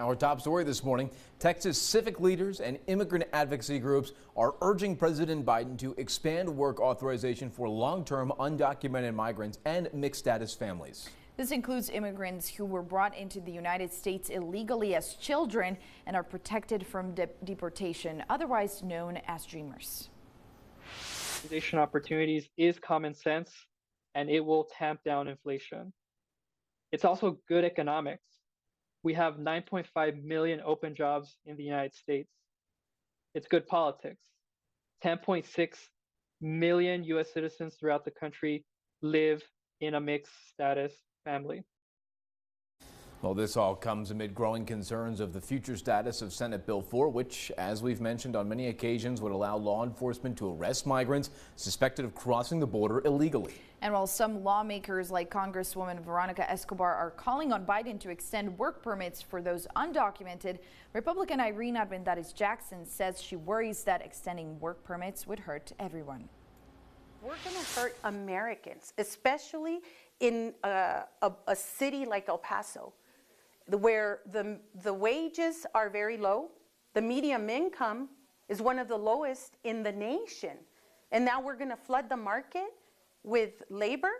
Our top story this morning Texas civic leaders and immigrant advocacy groups are urging President Biden to expand work authorization for long term undocumented migrants and mixed status families. This includes immigrants who were brought into the United States illegally as children and are protected from de deportation, otherwise known as Dreamers. Opportunities is common sense and it will tamp down inflation. It's also good economics we have 9.5 million open jobs in the United States. It's good politics. 10.6 million US citizens throughout the country live in a mixed status family. Well, this all comes amid growing concerns of the future status of Senate Bill 4, which, as we've mentioned on many occasions, would allow law enforcement to arrest migrants suspected of crossing the border illegally. And while some lawmakers like Congresswoman Veronica Escobar are calling on Biden to extend work permits for those undocumented, Republican Irene Armendariz Jackson says she worries that extending work permits would hurt everyone. We're going to hurt Americans, especially in a, a, a city like El Paso where the, the wages are very low, the medium income is one of the lowest in the nation. And now we're going to flood the market with labor?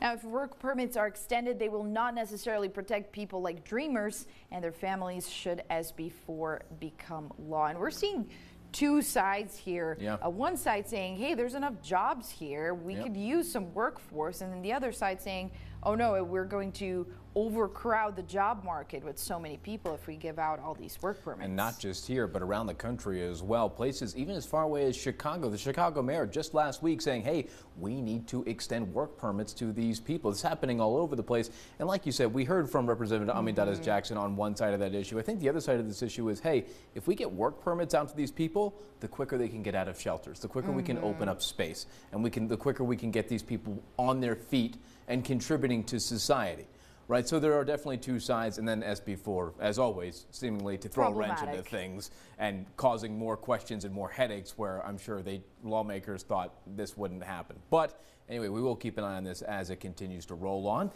Now, if work permits are extended, they will not necessarily protect people like dreamers and their families should SB 4 become law. And we're seeing two sides here. Yeah. Uh, one side saying, hey, there's enough jobs here. We yep. could use some workforce. And then the other side saying, oh no, we're going to overcrowd the job market with so many people if we give out all these work permits. And not just here, but around the country as well. Places even as far away as Chicago. The Chicago mayor just last week saying, hey, we need to extend work permits to these people. It's happening all over the place. And like you said, we heard from Representative mm -hmm. Jackson on one side of that issue. I think the other side of this issue is, hey, if we get work permits out to these people, the quicker they can get out of shelters, the quicker mm -hmm. we can open mm-hmm. up space, and we can the quicker we can get these people on their feet and contributing to society. Right, so there are definitely two sides, and then SB4, as always, seemingly to throw a wrench into things and causing more questions and more headaches where I'm sure they lawmakers thought this wouldn't happen. But anyway, we will keep an eye on this as it continues to roll on.